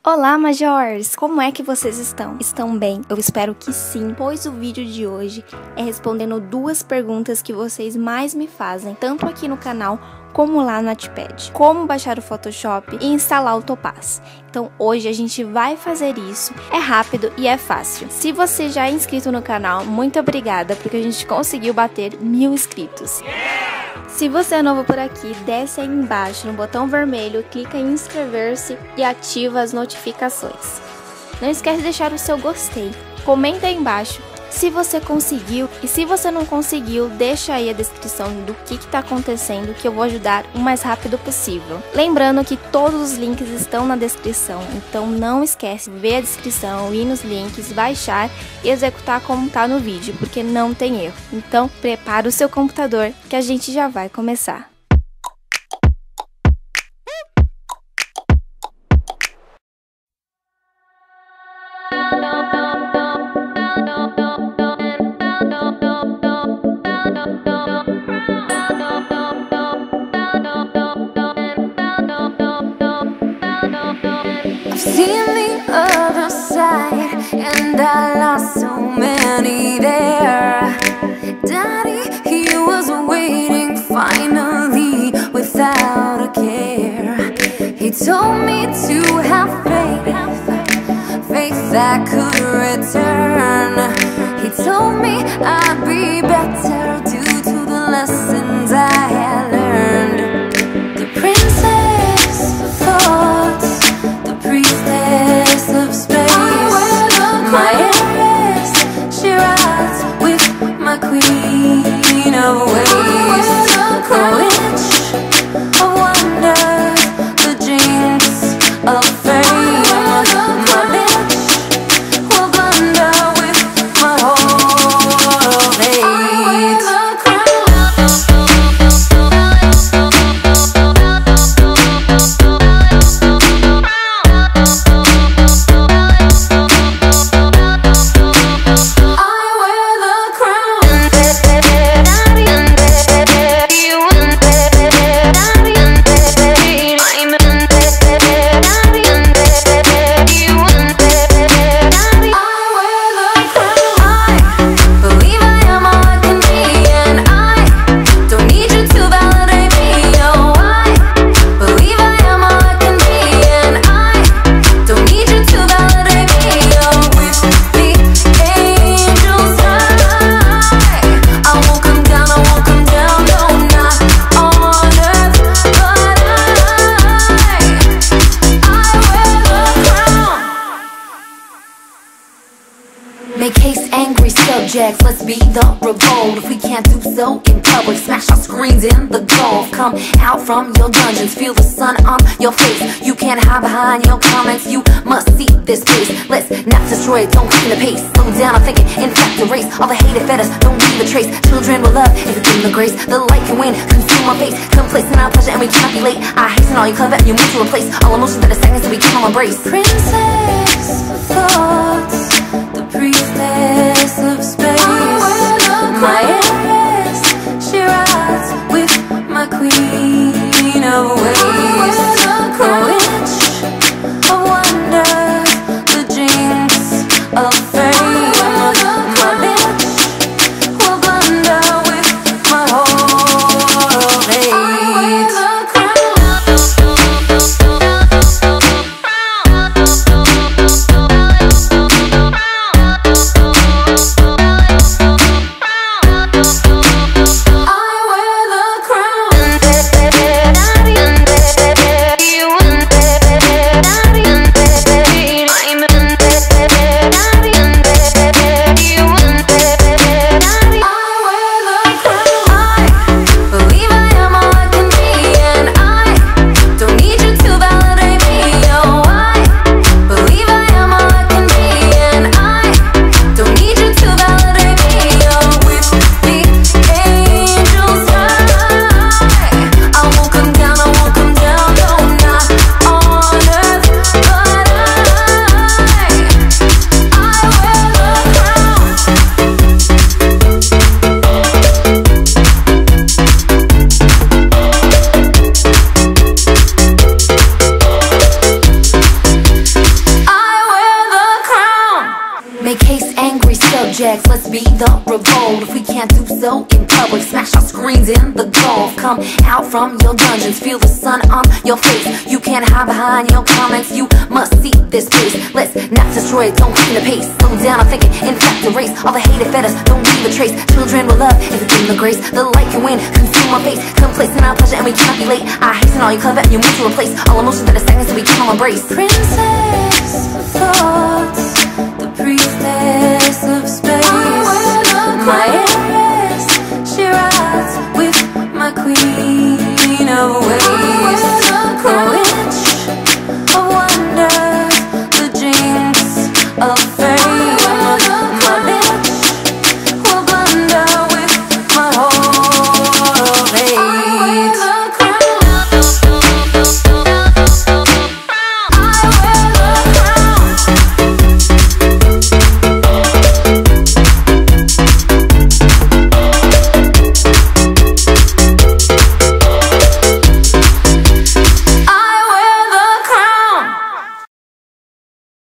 Olá, Majors! Como é que vocês estão? Estão bem? Eu espero que sim, pois o vídeo de hoje é respondendo duas perguntas que vocês mais me fazem, tanto aqui no canal como lá no Notepad. Como baixar o Photoshop e instalar o Topaz. Então hoje a gente vai fazer isso. É rápido e é fácil. Se você já é inscrito no canal, muito obrigada porque a gente conseguiu bater mil inscritos. Yeah! Se você é novo por aqui, desce aí embaixo no botão vermelho, clica em inscrever-se e ativa as notificações. Não esquece de deixar o seu gostei, comenta aí embaixo se você conseguiu e se você não conseguiu, deixa aí a descrição do que está acontecendo que eu vou ajudar o mais rápido possível. Lembrando que todos os links estão na descrição, então não esquece de ver a descrição, ir nos links, baixar e executar como está no vídeo, porque não tem erro. Então prepara o seu computador que a gente já vai começar. Seen the other side, and I lost so many there. Daddy, he was waiting finally without a care. He told me to have faith, faith that could return. He told me I'd be let's be the revolt. If we can't do so in public, smash our screens in the gulf. Come out from your dungeons, feel the sun on your face. You can't hide behind your comments, you must see this place. Let's not destroy it, don't clean the pace Slow down, I'm thinking, in fact erase All the hate it fed us, don't leave a trace. Children will love, if you give them the grace. The light can win, consume our face. Complacent our pleasure and we cannot be late. I hasten all you clever and you move to replace All emotions that are stagnant so we cannot embrace. Princess can't do so in public, smash our screens in the gulf. Come out from your dungeons, feel the sun on your face. You can't hide behind your comments, you must see this place. Let's not destroy it, don't clean the pace. Slow down, I'm thinking, in fact, the race. All the hated us, don't leave a trace. Children will love is a thing of grace. The light can win, consume our face. Complacent our pleasure, and we cannot be late. I hasten all you clever, and you move to replace all emotions that are stagnant, so we cannot embrace. Princess.